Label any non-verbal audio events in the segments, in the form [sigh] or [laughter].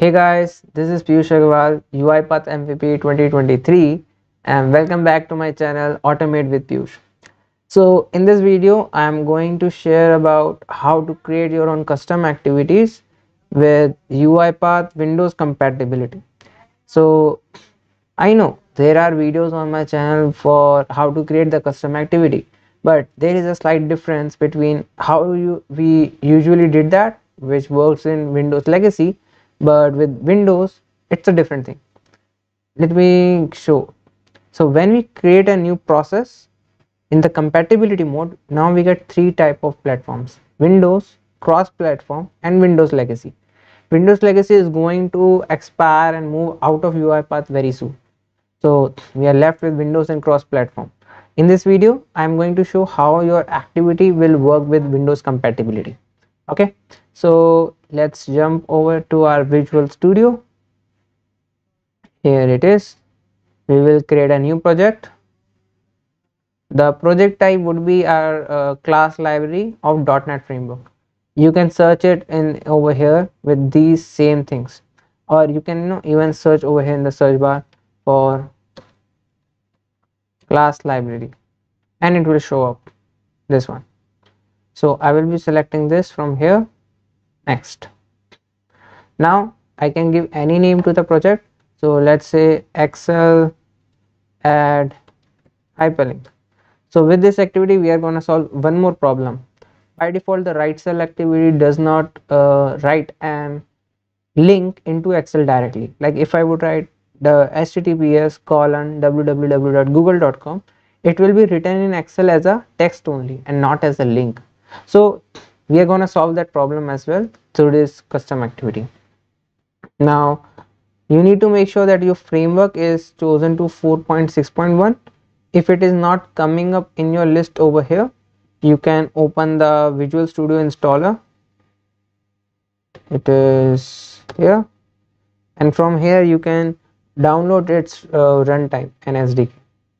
Hey guys, this is Piyush Agarwal, UiPath MVP 2023 and welcome back to my channel Automate with Piyush. So in this video, I am going to share about how to create your own custom activities with UiPath Windows compatibility. So I know there are videos on my channel for how to create the custom activity, but there is a slight difference between how you we usually did that, which works in Windows Legacy but with windows it's a different thing. Let me show. So when we create a new process in the compatibility mode now we get three type of platforms windows cross platform and windows legacy. Windows legacy is going to expire and move out of uipath very soon. So we are left with windows and cross platform. In this video i am going to show how your activity will work with windows compatibility. Okay so let's jump over to our visual studio. Here it is. We will create a new project. The project type would be our uh, class library of .NET framework. You can search it in over here with these same things. Or you can you know, even search over here in the search bar for class library and it will show up this one. So I will be selecting this from here next. Now I can give any name to the project. So let's say excel add hyperlink. So with this activity we are going to solve one more problem. By default the write cell activity does not uh, write an link into excel directly. Like if i would write the https colon www.google.com it will be written in excel as a text only and not as a link. So we are going to solve that problem as well through this custom activity. Now you need to make sure that your framework is chosen to 4.6.1 if it is not coming up in your list over here you can open the visual studio installer. It is here. And from here you can download its uh, runtime and sdk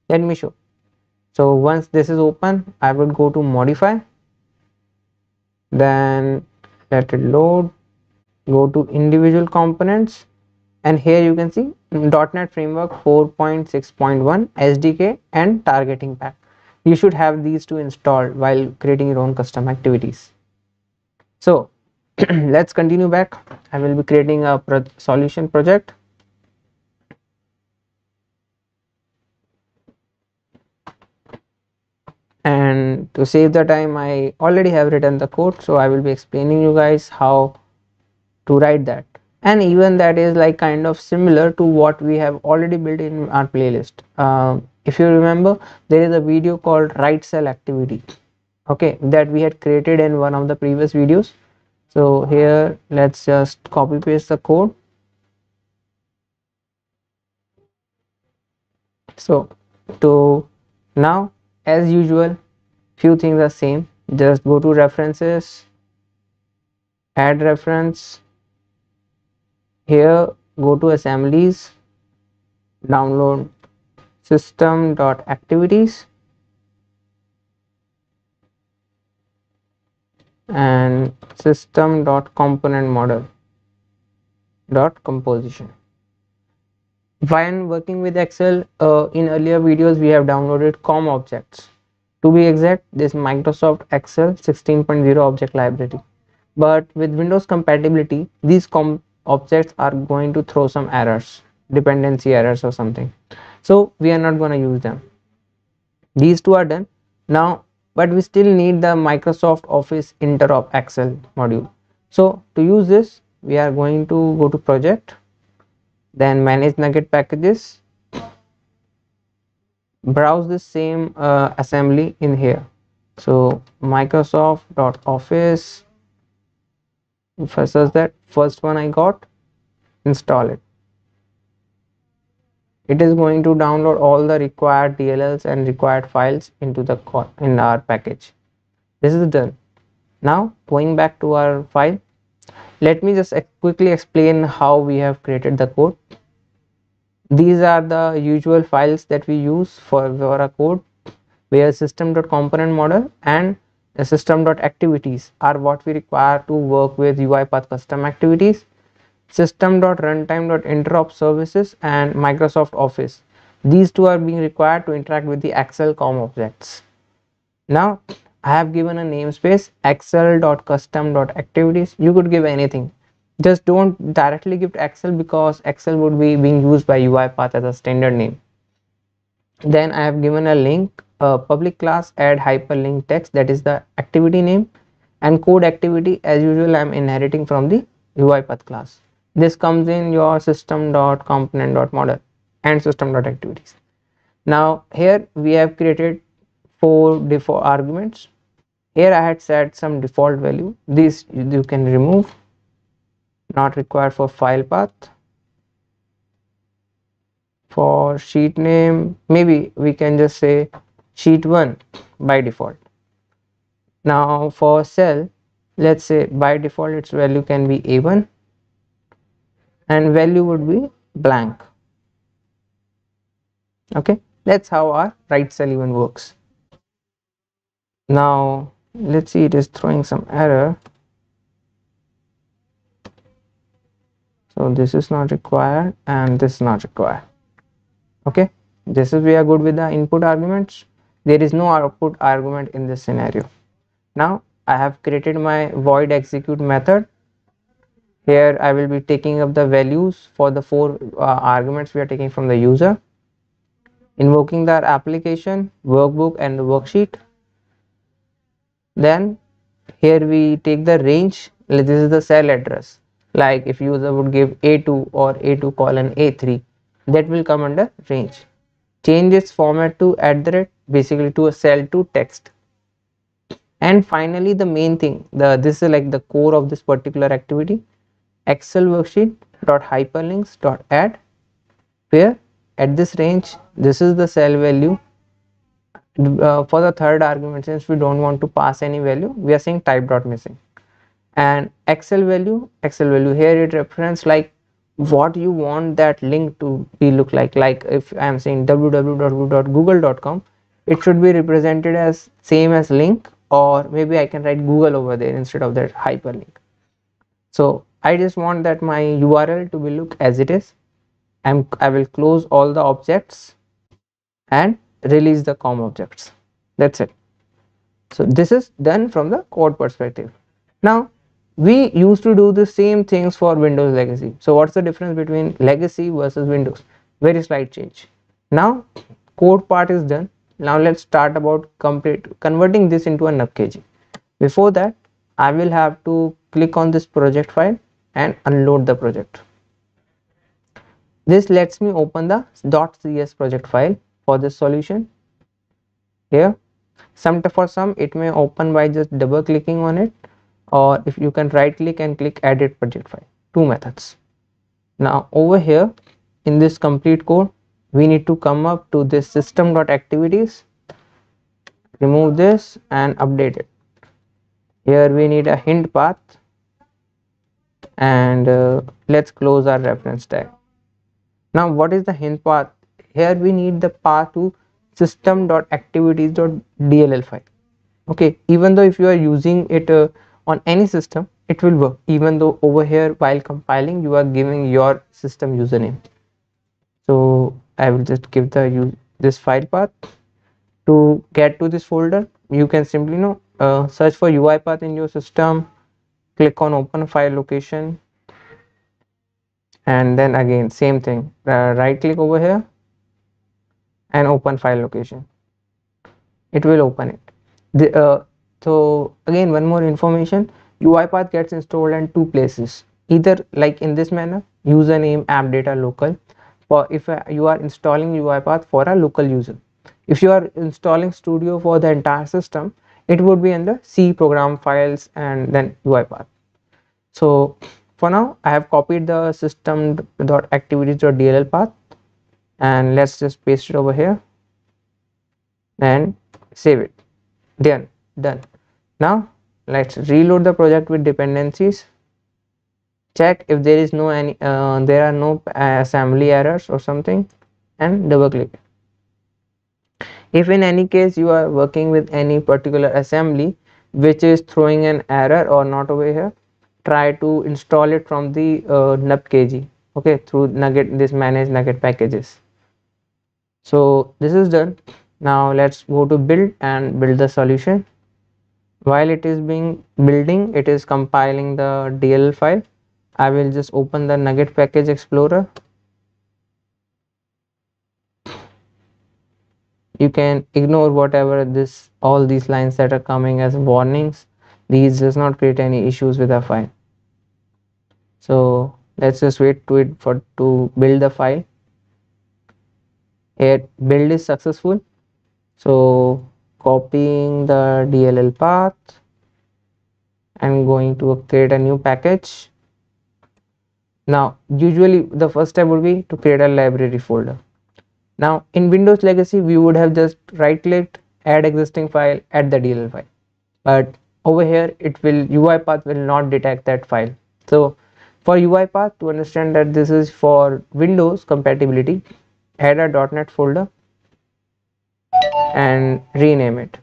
let me show. So once this is open i will go to modify then let it load go to individual components and here you can see .NET framework 4.6.1 SDK and targeting pack. You should have these two installed while creating your own custom activities. So [clears throat] let's continue back. I will be creating a pro solution project and to save the time I already have written the code so I will be explaining you guys how to write that. And even that is like kind of similar to what we have already built in our playlist. Uh, if you remember there is a video called write cell activity okay that we had created in one of the previous videos. So here let's just copy paste the code. So to now as usual few things are same. Just go to references add reference. Here go to assemblies download system.activities and system.component model dot composition when working with excel uh, in earlier videos we have downloaded com objects. To be exact this microsoft excel 16.0 object library. But with windows compatibility these com objects are going to throw some errors dependency errors or something. So we are not going to use them. These two are done. Now but we still need the microsoft office interop excel module. So to use this we are going to go to project then manage NuGet packages. Browse the same uh, assembly in here. So microsoft.office if i search that first one i got install it. It is going to download all the required dlls and required files into the in our package. This is done. Now going back to our file let me just quickly explain how we have created the code these are the usual files that we use for, for a code where system.component model and system.activities are what we require to work with UiPath custom activities system.runtime.interop services and Microsoft Office. These two are being required to interact with the Excel COM objects. Now I have given a namespace excel.custom.activities. You could give anything. Just don't directly give Excel because Excel would be being used by UiPath as a standard name. Then I have given a link, a public class add hyperlink text that is the activity name and code activity as usual I am inheriting from the UiPath class. This comes in your system.component.model and system.activities. Now here we have created four default arguments. Here I had set some default value. This you can remove not required for file path. For sheet name maybe we can just say sheet 1 by default now for cell let's say by default its value can be a1 and value would be blank okay that's how our write cell even works now let's see it is throwing some error. So this is not required and this is not required. Okay? This is we are good with the input arguments. There is no output argument in this scenario. Now I have created my void execute method. Here I will be taking up the values for the four uh, arguments we are taking from the user. Invoking their application workbook and the worksheet then here we take the range. This is the cell address. Like if user would give a2 or a2 colon a3 that will come under range. Change its format to at the rate basically to a cell to text. And finally the main thing the this is like the core of this particular activity. Excel worksheet dot hyperlinks dot add where at this range this is the cell value uh, for the third argument since we don't want to pass any value we are saying type dot missing. And excel value excel value here it represents like what you want that link to be look like. Like if i am saying www.google.com it should be represented as same as link or maybe I can write Google over there instead of that hyperlink. So I just want that my URL to be look as it is. And I will close all the objects and release the COM objects. That's it. So this is done from the code perspective. Now we used to do the same things for Windows legacy. So what's the difference between legacy versus Windows? Very slight change. Now code part is done now let's start about complete converting this into a nupkg before that i will have to click on this project file and unload the project this lets me open the .cs project file for this solution. Here some for some it may open by just double clicking on it or if you can right click and click edit project file. Two methods. Now over here in this complete code we need to come up to this system dot activities remove this and update it. Here we need a hint path and uh, let's close our reference tag. Now what is the hint path here we need the path to system dot activities dot dll file. Okay even though if you are using it uh, on any system it will work. Even though over here while compiling you are giving your system username. So I will just give the this file path. To get to this folder you can simply you know uh, search for UiPath in your system click on open file location and then again same thing. Uh, right click over here and open file location. It will open it. The, uh, so again one more information. UiPath gets installed in two places. Either like in this manner username app data local. For if uh, you are installing UiPath for a local user. If you are installing Studio for the entire system, it would be in the C program files and then UiPath. So for now, I have copied the system.activities.dll path and let's just paste it over here. And save it. Done, done. Now let's reload the project with dependencies. Check if there is no any uh, there are no assembly errors or something. And double click. If in any case you are working with any particular assembly which is throwing an error or not over here try to install it from the uh, nupkg okay through NuGet this manage NuGet packages so this is done. Now let's go to build and build the solution. While it is being building it is compiling the dll file. I will just open the NuGet package explorer. You can ignore whatever this all these lines that are coming as warnings. These does not create any issues with the file. So let's just wait to it for to build the file it build is successful. So copying the dll path. And going to create a new package. Now usually the first step would be to create a library folder. Now in windows legacy we would have just right clicked add existing file add the dll file. But over here it will uipath will not detect that file. So for uipath to understand that this is for windows compatibility add a .NET folder and rename it.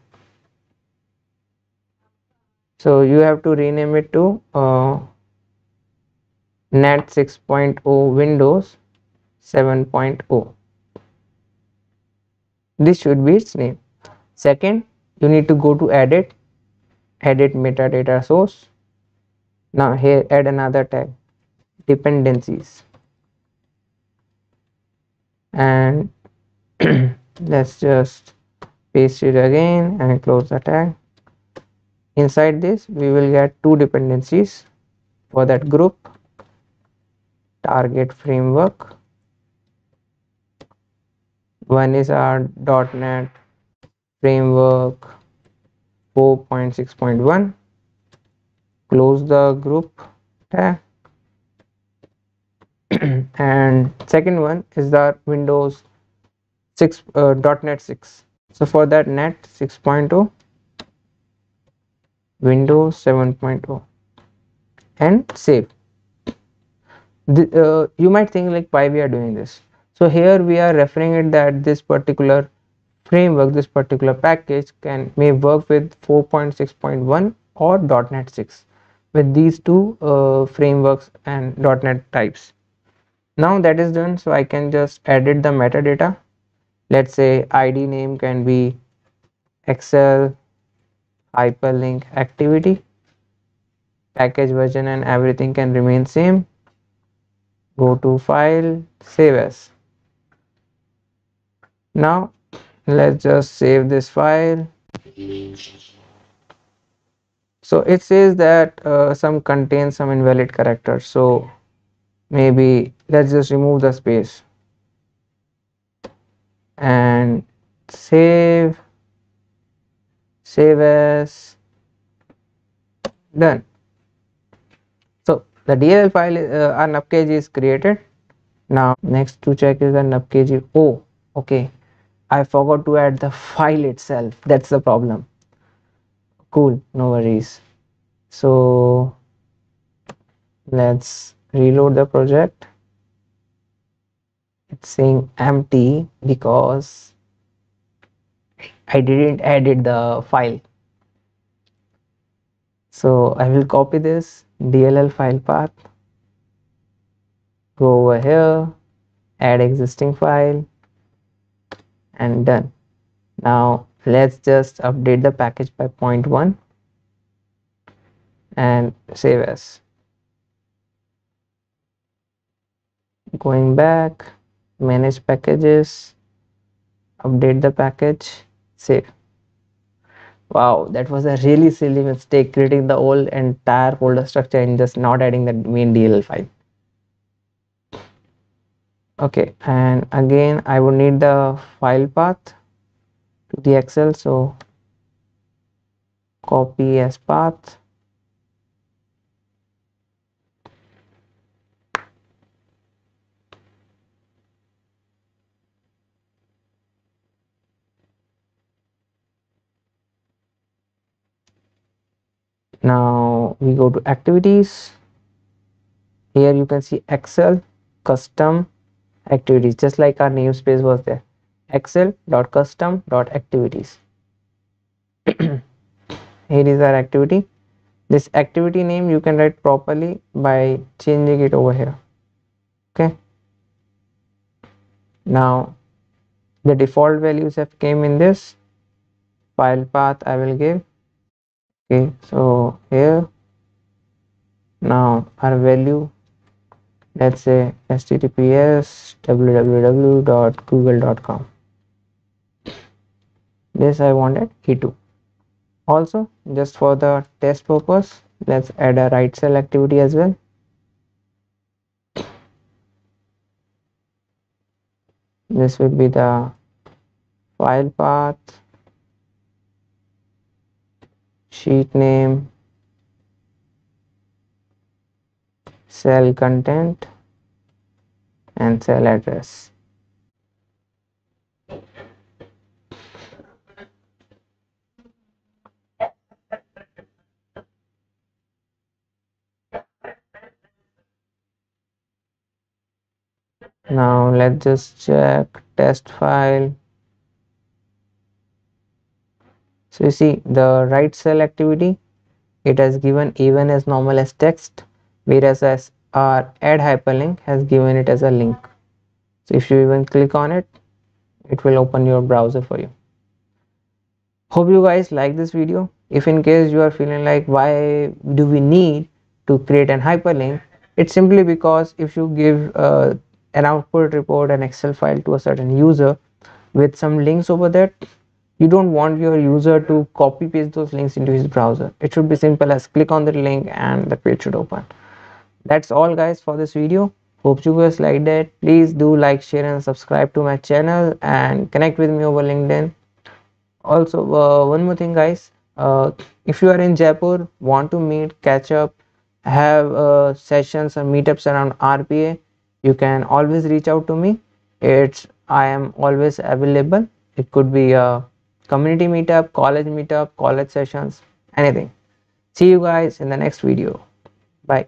So you have to rename it to uh, net 6.0 windows 7.0 this should be its name. Second you need to go to edit edit metadata source. Now here add another tag dependencies and [clears throat] let's just paste it again and close the tag. Inside this we will get two dependencies for that group. Target framework. One is our .NET framework 4.6.1 close the group tag [clears throat] and second one is the windows 6 uh, .NET 6 so for that net 6.0 windows 7.0 and save. The, uh, you might think like why we are doing this. So here we are referring it that this particular framework this particular package can may work with 4.6.1 or .NET 6 with these two uh, frameworks and .NET types now that is done so I can just edit the metadata. Let's say ID name can be Excel hyperlink activity. Package version and everything can remain same. Go to file save as. Now let's just save this file. So it says that uh, some contains some invalid characters. So maybe let's just remove the space. And save save as done. So the dll file uh, our nupkg is created. Now next to check is the nupkg oh okay. I forgot to add the file itself. That's the problem. Cool. No worries. So let's reload the project. It's saying empty because I didn't edit the file. So I will copy this DLL file path. Go over here add existing file and done. Now let's just update the package by point one and save as going back manage packages update the package save. Wow that was a really silly mistake creating the whole entire folder structure and just not adding the main dll file. Okay and again i would need the file path to the excel so copy as path now we go to activities. Here you can see excel custom activities just like our namespace was there. Excel dot custom dot activities. [clears throat] Here is our activity. This activity name you can write properly by changing it over here. Okay. Now the default values have came in this. File path i will give okay so here now our value let's say https www.google.com this i wanted e2 also just for the test purpose let's add a write cell activity as well. This will be the file path sheet name cell content and cell address. Now let's just check test file so you see the right cell activity it has given even as normal as text whereas as our add hyperlink has given it as a link. So if you even click on it it will open your browser for you. Hope you guys like this video. If in case you are feeling like why do we need to create an hyperlink? It's simply because if you give uh, an output report an excel file to a certain user with some links over there you don't want your user to copy paste those links into his browser. It should be simple as click on the link and the page should open. That's all guys for this video. Hope you guys liked it. Please do like share and subscribe to my channel and connect with me over linkedin. Also uh, one more thing guys. Uh, if you are in jaipur want to meet catch up have uh, sessions or meetups around rpa you can always reach out to me. It's i am always available. It could be a community meetup college meetup college sessions anything. See you guys in the next video. Bye